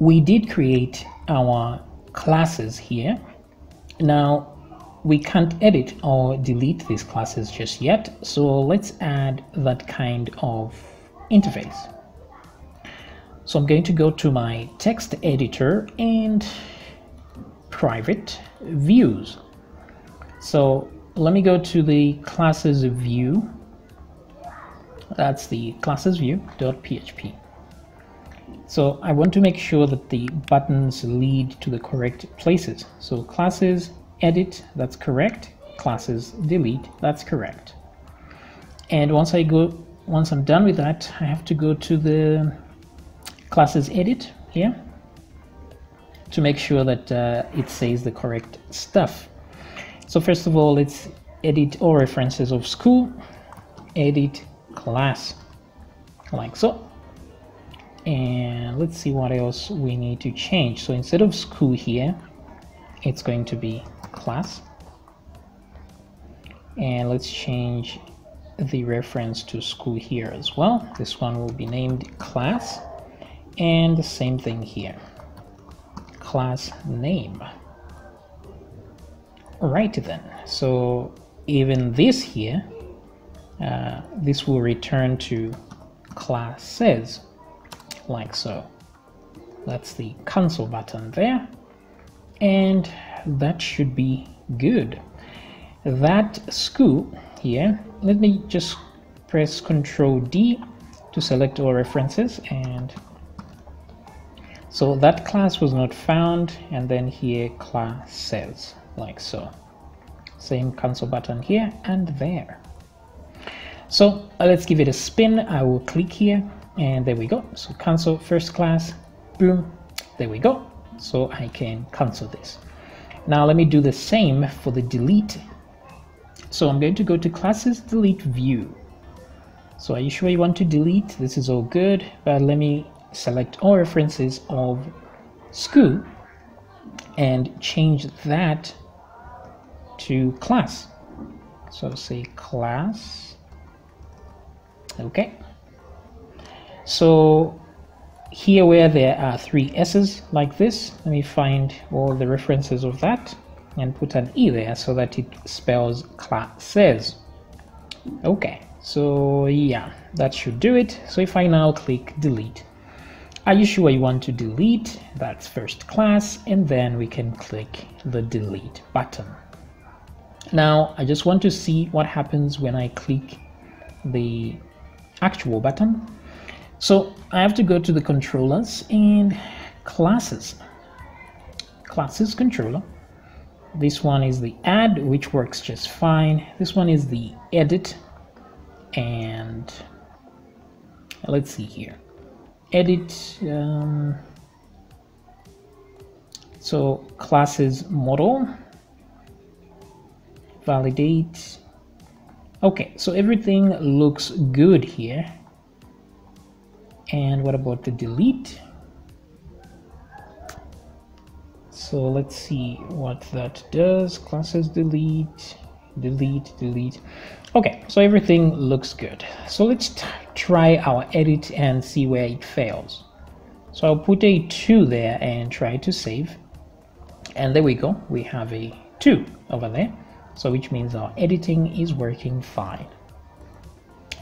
we did create our classes here. Now we can't edit or delete these classes just yet. So let's add that kind of interface. So I'm going to go to my text editor and private views. So let me go to the classes view. That's the classes view.php. So I want to make sure that the buttons lead to the correct places. So classes edit, that's correct. Classes delete, that's correct. And once I go, once I'm done with that, I have to go to the classes edit here to make sure that uh, it says the correct stuff. So first of all, let's edit all references of school, edit class, like so. And let's see what else we need to change. So instead of school here, it's going to be class. And let's change the reference to school here as well. This one will be named class and the same thing here class name right then so even this here uh, this will return to classes like so. That's the cancel button there. And that should be good. That school here let me just press ctrl D to select all references and so that class was not found and then here class says like so. Same cancel button here and there. So uh, let's give it a spin. I will click here and there we go. So cancel first class. Boom. There we go. So I can cancel this. Now let me do the same for the delete. So I'm going to go to classes delete view. So are you sure you want to delete? This is all good but let me select all references of school and change that to class. So say class. Okay so here where there are three s's like this let me find all the references of that and put an e there so that it spells classes okay so yeah that should do it so if i now click delete are you sure you want to delete? That's first class and then we can click the delete button. Now I just want to see what happens when I click the actual button. So I have to go to the controllers and classes. Classes controller. This one is the add, which works just fine. This one is the edit and let's see here edit um, so classes model validate okay so everything looks good here and what about the delete? So let's see what that does. Classes delete delete delete. Okay so everything looks good. So let's try our edit and see where it fails. So I'll put a 2 there and try to save. And there we go. We have a 2 over there. So which means our editing is working fine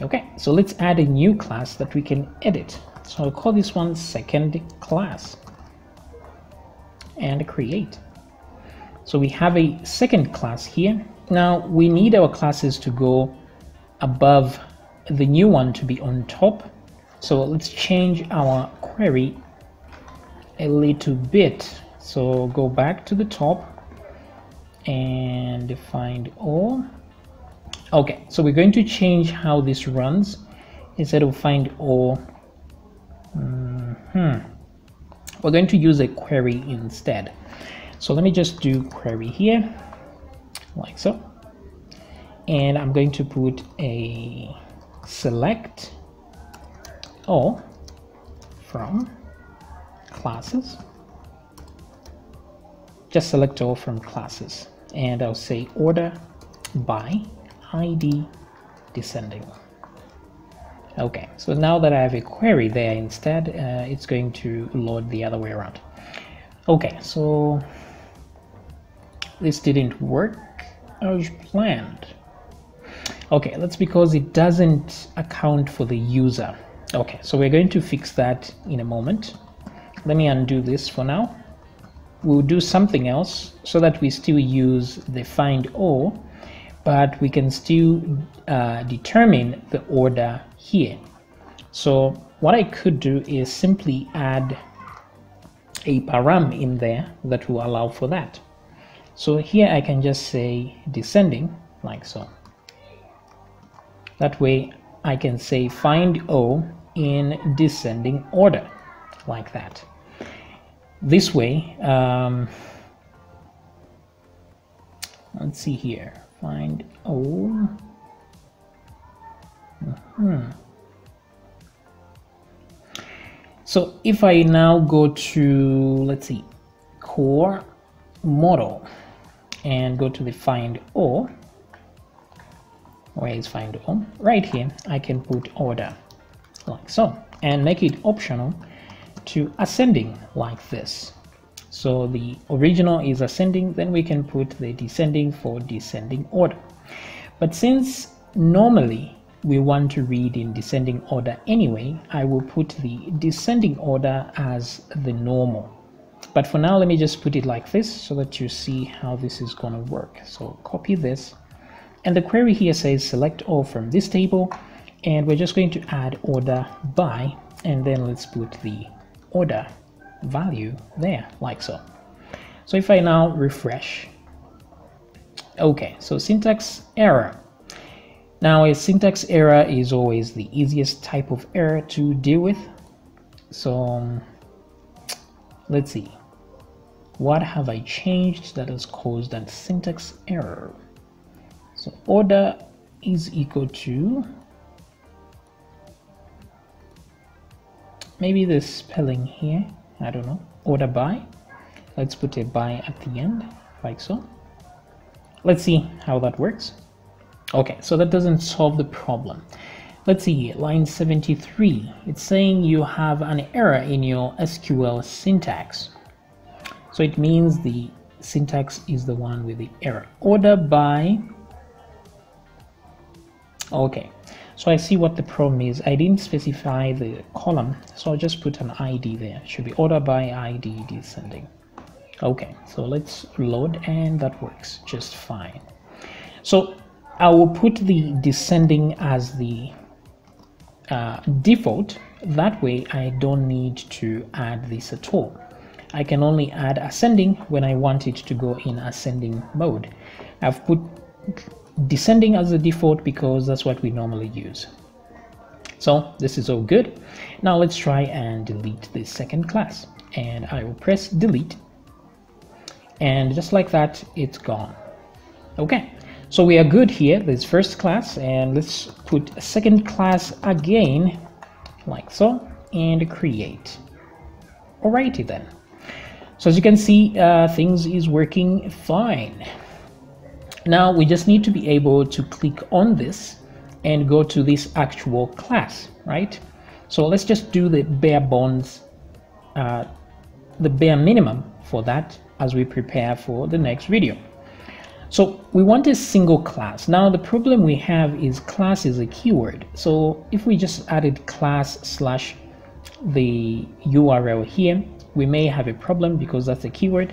okay so let's add a new class that we can edit so I'll call this one second class and create so we have a second class here now we need our classes to go above the new one to be on top. So let's change our query a little bit. So go back to the top and find all. Okay, so we're going to change how this runs. Instead of find all, mm -hmm. we're going to use a query instead. So let me just do query here like so and I'm going to put a select all from classes just select all from classes and I'll say order by ID descending Okay, so now that I have a query there instead, uh, it's going to load the other way around. Okay, so this didn't work as planned. Okay, that's because it doesn't account for the user. Okay, so we're going to fix that in a moment. Let me undo this for now. We'll do something else so that we still use the find all, but we can still uh, determine the order here. So what I could do is simply add a param in there that will allow for that. So here I can just say descending like so. That way I can say find all in descending order like that. This way, um, let's see here, find. Mm -hmm. So if I now go to, let's see, core model and go to the find all, where is find all right here I can put order like so and make it optional to ascending like this so the original is ascending then we can put the descending for descending order. But since normally we want to read in descending order anyway I will put the descending order as the normal. But for now let me just put it like this so that you see how this is going to work. So copy this and the query here says select all from this table and we're just going to add order by and then let's put the order value there like so. So if I now refresh, okay, so syntax error. Now a syntax error is always the easiest type of error to deal with. So um, let's see, what have I changed that has caused a syntax error? So order is equal to maybe the spelling here, I don't know, order by. Let's put a by at the end, like so. Let's see how that works. Okay, so that doesn't solve the problem. Let's see, line 73. It's saying you have an error in your SQL syntax. So it means the syntax is the one with the error. Order by okay so I see what the problem is. I didn't specify the column so I'll just put an ID there. It should be order by ID descending. Okay so let's load and that works just fine. So I will put the descending as the uh, default. That way I don't need to add this at all. I can only add ascending when I want it to go in ascending mode. I've put descending as the default because that's what we normally use. So this is all good. Now let's try and delete the second class and I will press delete and just like that it's gone. Okay, so we are good here. This first class and let's put a second class again like so and create. Alrighty then. So as you can see, uh, things is working fine. Now we just need to be able to click on this and go to this actual class, right? So let's just do the bare bones, uh, the bare minimum for that as we prepare for the next video. So we want a single class. Now the problem we have is class is a keyword. So if we just added class slash the URL here, we may have a problem because that's a keyword.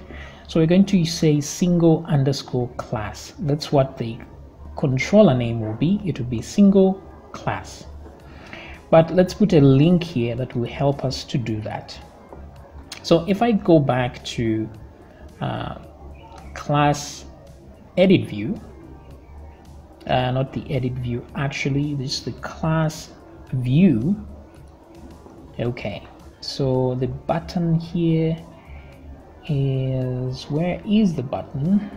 So we're going to say single underscore class. That's what the controller name will be. It will be single class. But let's put a link here that will help us to do that. So if I go back to uh, class edit view, uh, not the edit view, actually this is the class view. Okay, so the button here is where is the button?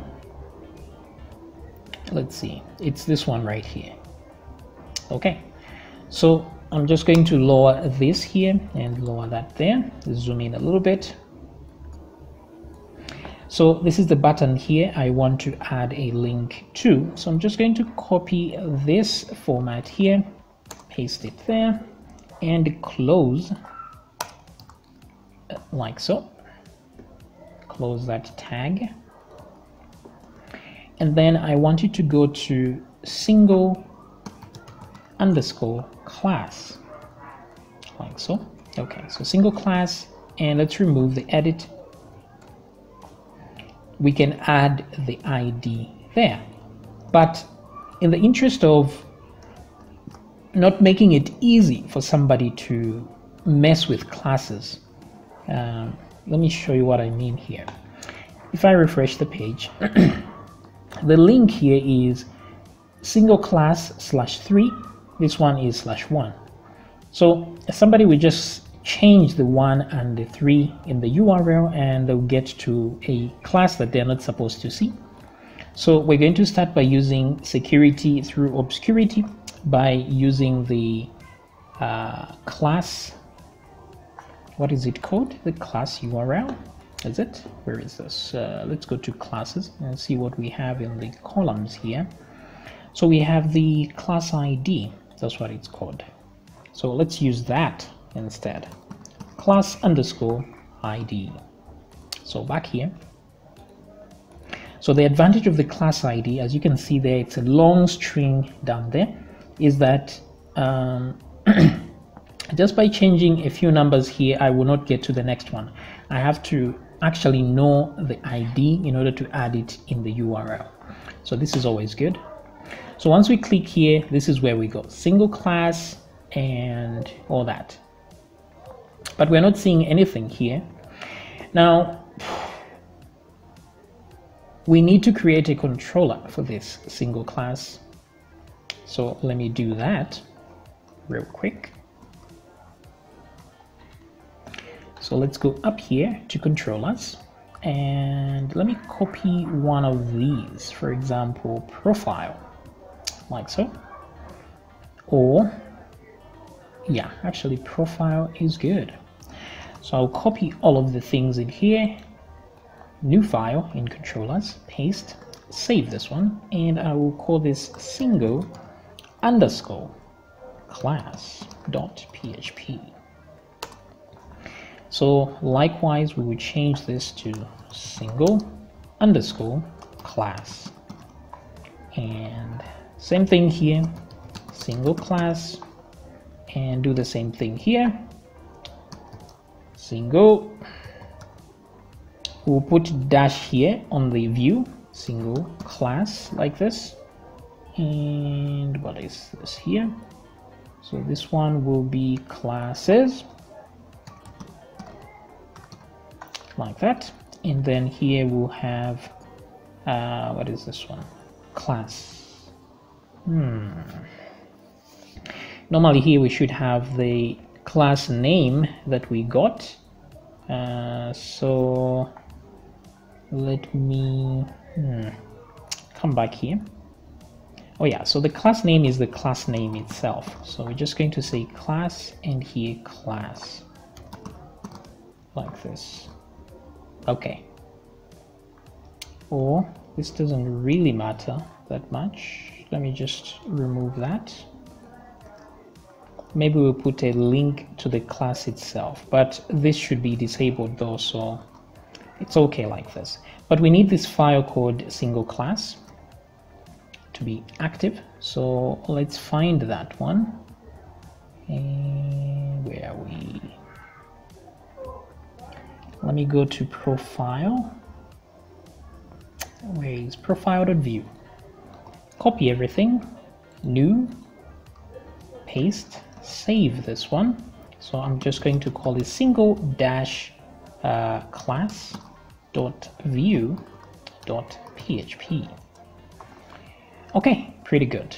Let's see. It's this one right here. Okay. So I'm just going to lower this here and lower that there. Zoom in a little bit. So this is the button here I want to add a link to. So I'm just going to copy this format here paste it there and close uh, like so close that tag. And then I want you to go to single underscore class like so. Okay so single class and let's remove the edit. We can add the ID there. But in the interest of not making it easy for somebody to mess with classes um, let me show you what I mean here. If I refresh the page the link here is single class slash 3 this one is slash 1 so somebody will just change the 1 and the 3 in the URL and they'll get to a class that they're not supposed to see. So we're going to start by using security through obscurity by using the uh, class what is it called? The class URL is it? Where is this? Uh, let's go to classes and see what we have in the columns here. So we have the class ID that's what it's called. So let's use that instead. Class underscore ID so back here. So the advantage of the class ID as you can see there it's a long string down there is that um, just by changing a few numbers here I will not get to the next one. I have to actually know the ID in order to add it in the URL so this is always good. So once we click here this is where we go. Single class and all that. But we're not seeing anything here. Now we need to create a controller for this single class. So let me do that real quick so let's go up here to controllers and let me copy one of these for example profile like so. Or yeah actually profile is good. So I'll copy all of the things in here. New file in controllers paste save this one and I will call this single underscore class dot php so likewise we will change this to single underscore class. And same thing here single class and do the same thing here. Single we'll put dash here on the view single class like this. And what is this here? So this one will be classes like that. And then here we'll have uh, what is this one? Class. Hmm. Normally here we should have the class name that we got. Uh, so let me hmm, come back here. Oh yeah so the class name is the class name itself. So we're just going to say class and here class. Like this okay. Or this doesn't really matter that much. Let me just remove that. Maybe we'll put a link to the class itself but this should be disabled though so it's okay like this. But we need this file called single class to be active so let's find that one. And where are we let me go to profile where is profile.view copy everything new paste save this one. So I'm just going to call this single dash uh, class dot view dot php. Okay, pretty good.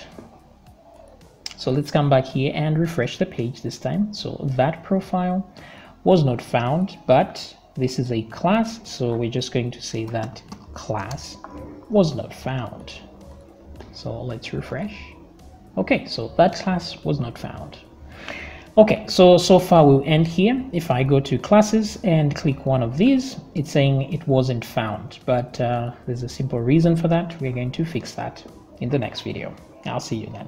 So let's come back here and refresh the page this time. So that profile was not found, but this is a class. So we're just going to say that class was not found. So let's refresh. Okay, so that class was not found. Okay, so, so far we'll end here. If I go to classes and click one of these, it's saying it wasn't found, but uh, there's a simple reason for that. We're going to fix that in the next video. I'll see you then.